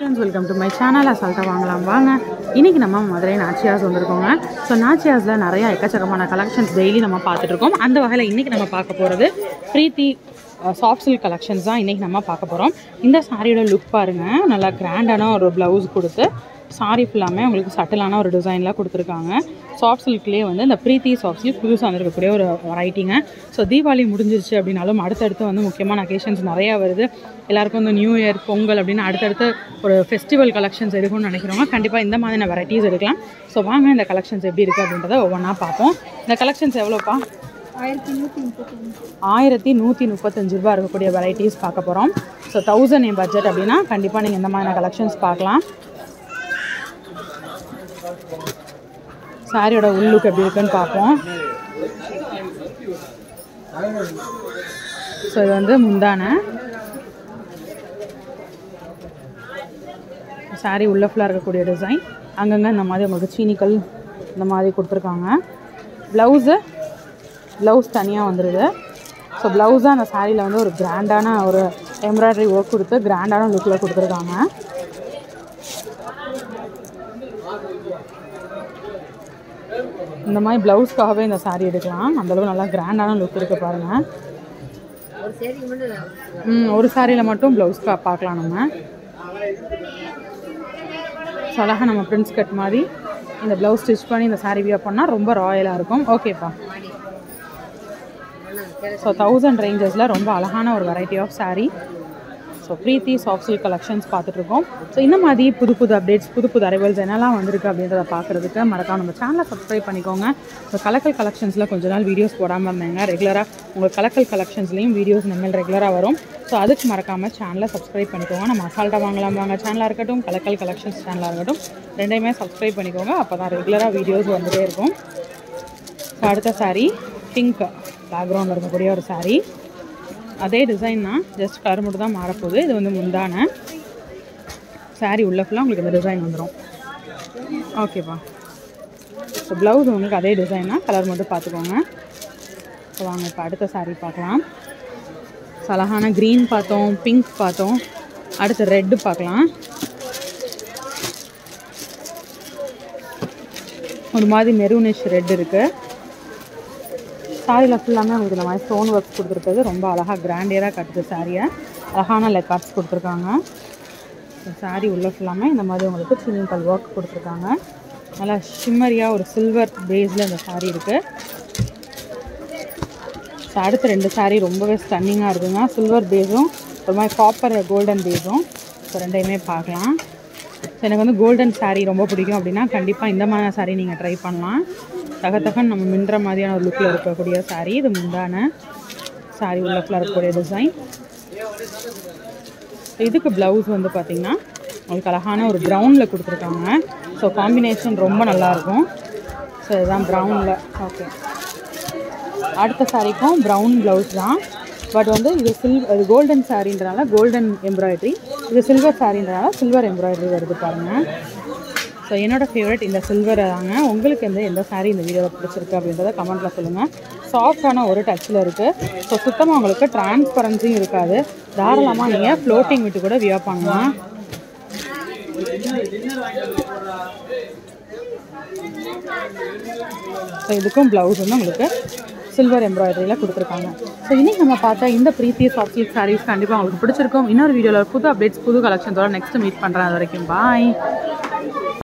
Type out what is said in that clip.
Friends welcome to my channel அசால்ட்டாக வாங்கலாம் வாங்க. இன்றைக்கி நம்ம மதுரை நாச்சியாஸ் வந்திருக்கோங்க. ஸோ நாச்சியாஸில் நிறையா எக்கச்சக்கமான கலெக்ஷன்ஸ் டெய்லி நம்ம பார்த்துட்ருக்கோம் அந்த வகையில் இன்றைக்கி நம்ம பார்க்க போகிறது ப்ரீத்தி சாஃப்ட் சில்க் கலெக்ஷன்ஸ் தான் இன்றைக்கி நம்ம பார்க்க போகிறோம் இந்த சாரியோட லுக் பாருங்கள் நல்லா கிராண்டான ஒரு ப்ளவுஸ் கொடுத்து சாரி ஃபுல்லாமே உங்களுக்கு சட்டிலான ஒரு டிசைனில் கொடுத்துருக்காங்க. சாஃப்ட் சில்க்லேயே வந்து இந்த ப்ரீத்தி சாஃப்ட் சில்க் புதுசாக வந்துருக்கக்கூடிய ஒரு வெரைட்டிங்க ஸோ தீபாவளி முடிஞ்சிருச்சு அப்படின்னாலும் அடுத்தடுத்து வந்து முக்கியமான அக்கேஷன்ஸ் நிறையா வருது. எல்லாருக்கும் வந்து நியூ இயர் பொங்கல் அப்படின்னு அடுத்தடுத்து ஒரு ஃபெஸ்டிவல் கலெக்ஷன்ஸ் எடுக்கணும்னு நினைக்கிறவங்க கண்டிப்பாக இந்த மாதிரியான வெரைட்டிஸ் எடுக்கலாம். ஸோ வாங்க இந்த கலெக்ஷன்ஸ் எப்படி இருக்குது அப்படின்றத ஒவ்வொன்றா பார்ப்போம். இந்த கலெக்ஷன்ஸ் எவ்வளோப்பா? ஆயிரத்தி நூற்றி முப்பத்தஞ்சு ரூபா இருக்கக்கூடிய வெரைட்டிஸ் பார்க்க போகிறோம் ஸோ தௌசண்ட் என் பட்ஜெட் அப்படின்னா கண்டிப்பாக நீங்கள் இந்த மாதிரியான கலெக்ஷன்ஸ் பார்க்கலாம். சாரியோட உள்ளுக்கு எப்படி இருக்குன்னு பார்ப்போம். ஸோ இது வந்து முந்தான. சாரி உள்ள ஃபுல்லாக இருக்கக்கூடிய டிசைன் அங்கங்கே இந்த மாதிரி உங்களுக்கு சீனிக்கல் இந்த மாதிரி கொடுத்துருக்காங்க. ப்ளவுஸு ப்ளவுஸ் தனியாக வந்துடுது ஸோ ப்ளவுஸாக அந்த சாரியில் வந்து ஒரு கிராண்டான ஒரு எம்ப்ராய்டரி ஒர்க் கொடுத்து கிராண்டான லுக்கில் கொடுத்துருக்காங்க. இந்த மாதிரி ப்ளவுஸ்க்காகவே இந்த சாரீ எடுக்கலாம். அந்தளவு நல்லா கிராண்டான லுக் இருக்குது பாருங்கள் ஒரு மட்டும் ம் ஒரு சாரியில் மட்டும் ப்ளவுஸ் பார்க்கலாம் நம்ம. ஸோ அழகாக நம்ம பிரின்ஸ் கட் மாதிரி இந்த ப்ளவுஸ் ஸ்டிச் பண்ணி இந்த சாரீ வியர் பண்ணால் ரொம்ப ராயலாக இருக்கும். ஓகேப்பா ஸோ தௌசண்ட் ரேஞ்சஸில் ரொம்ப அழகான ஒரு variety of saree so pretty soft silk collections பார்த்துட்ருக்கோம் ஸோ இந்த மாதிரி புது புது அப்டேட்ஸ் புது புது அரைவல்ஸ் என்னெல்லாம் வந்திருக்கு அப்படின்றத பார்க்குறதுக்கு மறக்காம நம்ம சேனலை சப்ஸ்கிரைப் பண்ணிக்கோங்க. ஸோ கலக்கல் கலெக்ஷன்ஸில் கொஞ்ச நாள் வீடியோஸ் போடாமல் இருந்தாங்க ரெகுலராக உங்கள் கலக்கல் கலெக்ஷன்ஸ்லேயும் வீடியோஸ் இனிமேல் ரெகுலராக வரும். ஸோ அதுக்கு மறக்காமல் சேனலை சப்ஸ்கிரைப் பண்ணிக்கோங்க. நம்ம அசால்ட்டாக வாங்கலாம் வாங்க. சேனலாக இருக்கட்டும் கலக்கல் கலெக்ஷன்ஸ் சேனலாக இருக்கட்டும் ரெண்டையுமே சப்ஸ்கிரைப் பண்ணிக்கோங்க. அப்போ தான் ரெகுலராக வீடியோஸ் வந்துகிட்டே இருக்கும். ஸோ அடுத்த saree பிங்க் பேக்ரவுண்டில் இருக்கக்கூடிய ஒரு சாரீ அதே டிசைன் தான். ஜஸ்ட் கலர் மட்டும் தான் மாறப்போகுது. இது வந்து முந்தான. சாரீ உள்ள ஃபுல்லாக உங்களுக்கு இந்த டிசைன் வந்துடும் ஓகேப்பா ஸோ ப்ளவுஸ் உங்களுக்கு அதே டிசைன் தான். கலர் மட்டும் பார்த்துக்கோங்க. ஸோ வாங்க இப்போ அடுத்த சாரீ பார்க்கலாம். ஸோ அழகான க்ரீன் பார்த்தோம் பிங்க் பார்த்தோம். அடுத்து ரெட்டு பார்க்கலாம். ஒரு மாதிரி மெரூனிஷ் ரெட் இருக்குது சாரியில் ஃபுல்லாமே உங்களுக்கு இந்த மாதிரி ஸ்டோன் ஒர்க்ஸ் கொடுத்துருக்குது ரொம்ப அழகாக கிராண்டியராக கட்டுது சாரியை அழகான லெக்கார்ட்ஸ் கொடுத்துருக்காங்க. சாரி உள்ள ஃபுல்லாமே இந்த மாதிரி உங்களுக்கு சிம்பிள் ஒர்க் கொடுத்துருக்காங்க. நல்லா ஷிம்மரியாக ஒரு சில்வர் பேஸில் இந்த சாரி இருக்குது ஸோ அடுத்த ரெண்டு சாரீ ரொம்பவே ஸ்டன்னிங்காக இருக்குங்க. சில்வர் பேஸும் ஒரு மாதிரி காப்பர் கோல்டன் பேஸும் ஸோ ரெண்டையுமே பார்க்கலாம். ஸோ எனக்கு வந்து கோல்டன் சாரீ ரொம்ப பிடிக்கும் அப்படின்னா கண்டிப்பாக இந்த மாதிரி சாரீ நீங்கள் ட்ரை பண்ணலாம். தகத்தகன் நம்ம மின்ற மாதிரியான ஒரு லுக்கில் இருக்கக்கூடிய சாரீ இது முந்தான சாரீ உள்ள ஃபுல்லாக இருக்கக்கூடிய டிசைன் இதுக்கு ப்ளவுஸ் வந்து பார்த்திங்கன்னா உங்களுக்கு அழகான ஒரு ப்ரௌனில் கொடுத்துருக்காங்க. ஸோ காம்பினேஷன் ரொம்ப நல்லாயிருக்கும் ஸோ இதுதான் ப்ரௌனில் ஓகே அடுத்த சாரிக்கும் ப்ரௌன் ப்ளவுஸ் தான். பட் வந்து இது சில் இது கோல்டன் சாரின்றனால கோல்டன் எம்ப்ராய்டரி இது சில்வர் சாரின்றனால சில்வர் எம்ப்ராய்டரி வருது பாருங்கள் ஸோ என்னோட ஃபேவரட் இந்த சில்வர் தாங்க. உங்களுக்கு எந்த எந்த சாரீ இந்த வீடியோவில் பிடிச்சிருக்கு அப்படின்றத கமெண்ட்டில் சொல்லுங்கள் சாஃப்டான ஒரு டச்சில் இருக்குது ஸோ சுத்தமாக உங்களுக்கு டிரான்ஸ்பரன்சியும் இருக்காது. தாராளமாக நீங்கள் ஃப்ளோட்டிங் விட்டு கூட வியர் பண்ணலாம். ஸோ இதுக்கும் ப்ளவுஸ் வந்து உங்களுக்கு சில்வர் எம்ப்ராய்டரியில் கொடுத்துருக்காங்க. ஸோ இன்றைக்கி நம்ம பார்த்தா இந்த ப்ரீத்தி சாஃப்ட் சில்க் சாரீஸ் கண்டிப்பாக உங்களுக்கு பிடிச்சிருக்கும். இன்னொரு வீடியோவில் புது அப்டேட்ஸ் புது கலெக்ஷன்ஸோட நெக்ஸ்ட் மீட் பண்ணுறேன் அது வரைக்கும். பாய்